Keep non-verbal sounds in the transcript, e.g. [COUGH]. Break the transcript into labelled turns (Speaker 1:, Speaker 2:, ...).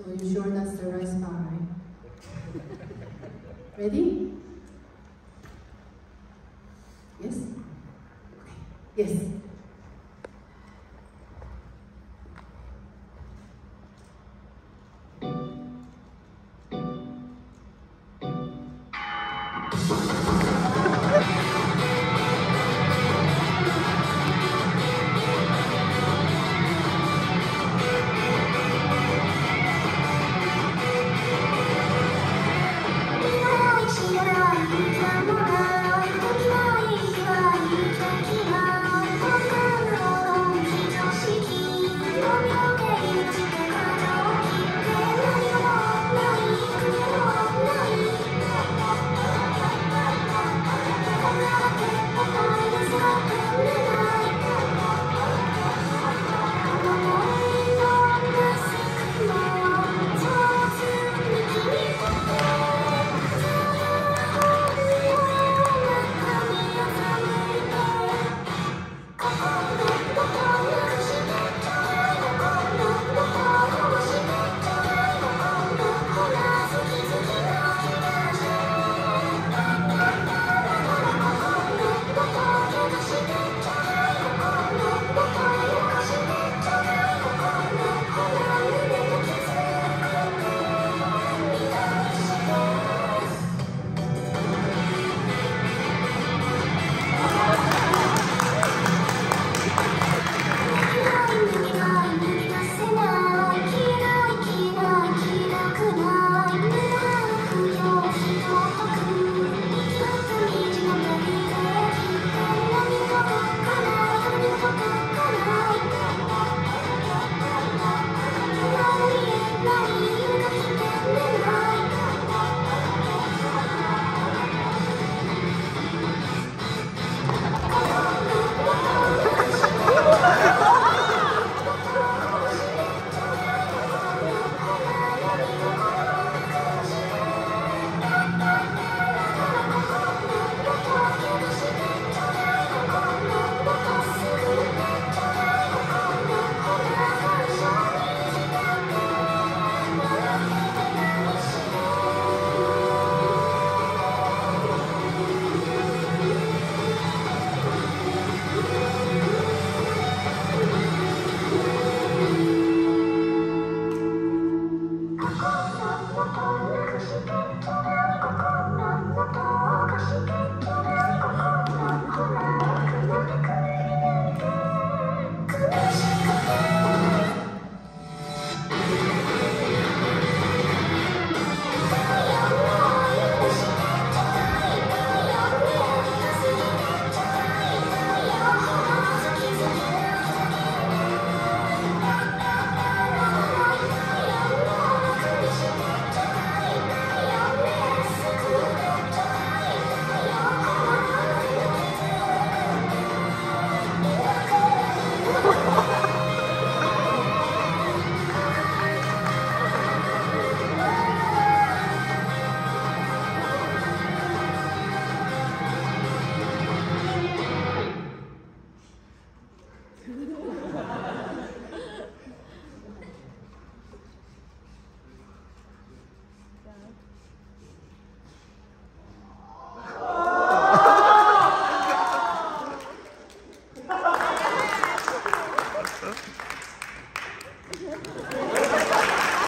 Speaker 1: So you sure that's the right spot, right? [LAUGHS] Ready? Yes? Okay. Yes.